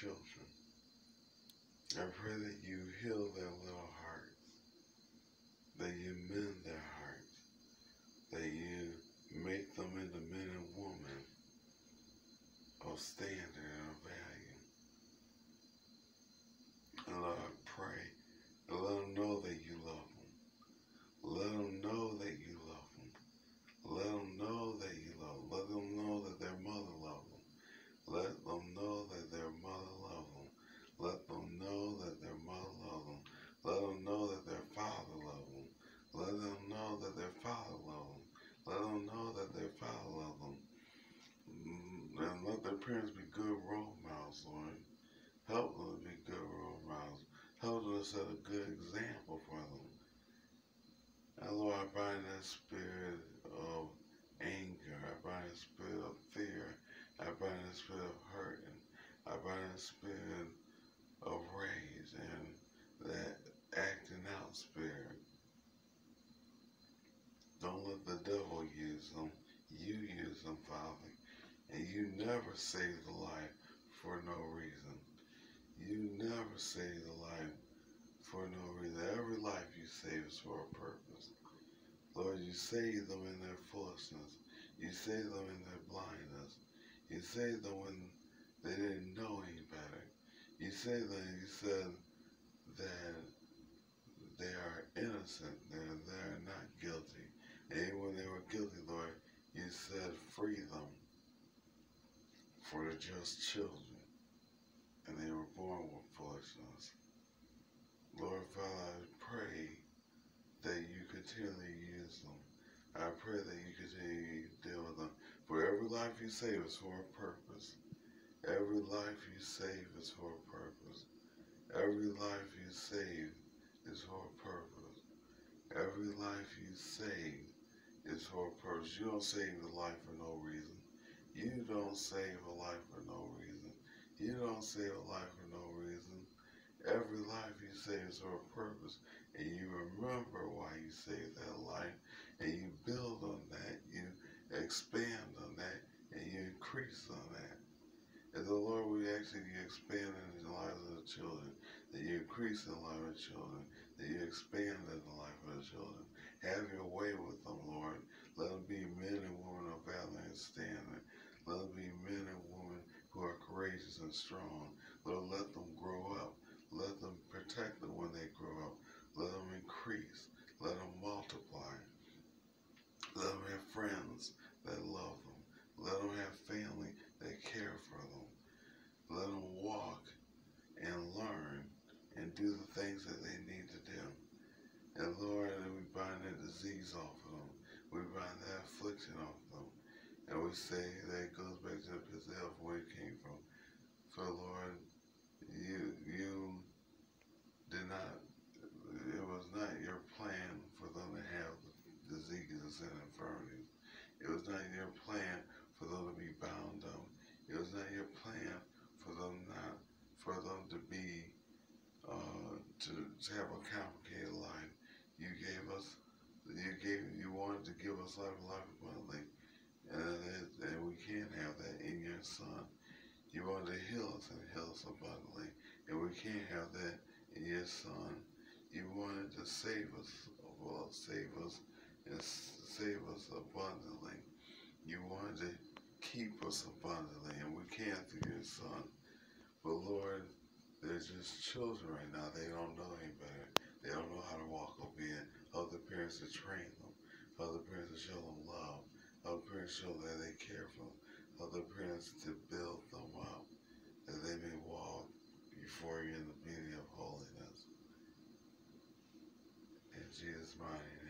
children. I pray that you heal their little hearts, that you mend their hearts, that you make them into men and women of standard and of value. And Lord, I pray, and let them know that you love them. Let them know that you love them. Let them know that you love them. Let them know that their mother loves them. Let them know that their mother loves them. Let them know that their mother loves them. Let them know that their father loves them. Let them know that their father loves them. Let them know that their father loves them. Mm, And let their parents be good role models, Lord. Help them to be good role models. Help them set a good example for them. And Lord, I bind that spirit of anger. I bind the spirit of fear. I bind the spirit of hurt. And I bind the spirit of rage and that acting out spirit. Don't let the devil use them. You use them, Father. And you never save the life for no reason. You never save the life for no reason. Every life you save is for a purpose. Lord, you save them in their foolishness. You save them in their blindness. You saved them when they didn't know any better. You saved them, you said that they are innocent, they're, they're not guilty. And when they were guilty, Lord, you said free them for the just children. And they were born with foolishness. Lord Father, I pray that you continually use them. I pray that you continue to deal with them. For every life you save is for a purpose. Every life you save is for a purpose. Every life you save is for a purpose. Every life you save is for a purpose. You don't save a life for no reason. You don't save a life for no reason. You don't save a life for no reason. Every life you save is for a purpose. And you remember why you saved that life. And you build on that. You expand on that. And you increase on that. And the Lord, we actually you expand in the lives of the children. That you increase in the life of the children. That you expand in the life of the children. Have your way with them, Lord. Let them be men and women of valor and standing. Let them be men and women who are courageous and strong. Lord, let them grow up. Let them protect them when they grow up. Let them increase. Let them multiply. Let them have friends that love them. Let them have family that care for them. Let them walk and learn and do the things that they need to do. And Lord, we bind that disease off of them. We bind that affliction off of them. And we say that it goes back to the pit of where it came from. For Lord, you did not it was not your plan for them to have diseases and infirmities. It was not your plan for them to be bound up. It was not your plan for them not for them to be uh, to, to have a complicated life. You gave us you gave you wanted to give us life life abundantly. And, and we can't have that in your son. You wanted to heal us and heal us abundantly. And we can't have that in your son. You wanted to save us, well, save us and save us abundantly. You wanted to keep us abundantly, and we can't through your son. But Lord, they're just children right now. They don't know any better. They don't know how to walk obedient. The parents to train them. Other parents to show them love. Other the parents show that they care for them. Other parents to build them up, that they may walk before you in the beauty of holiness. In Jesus' mighty name.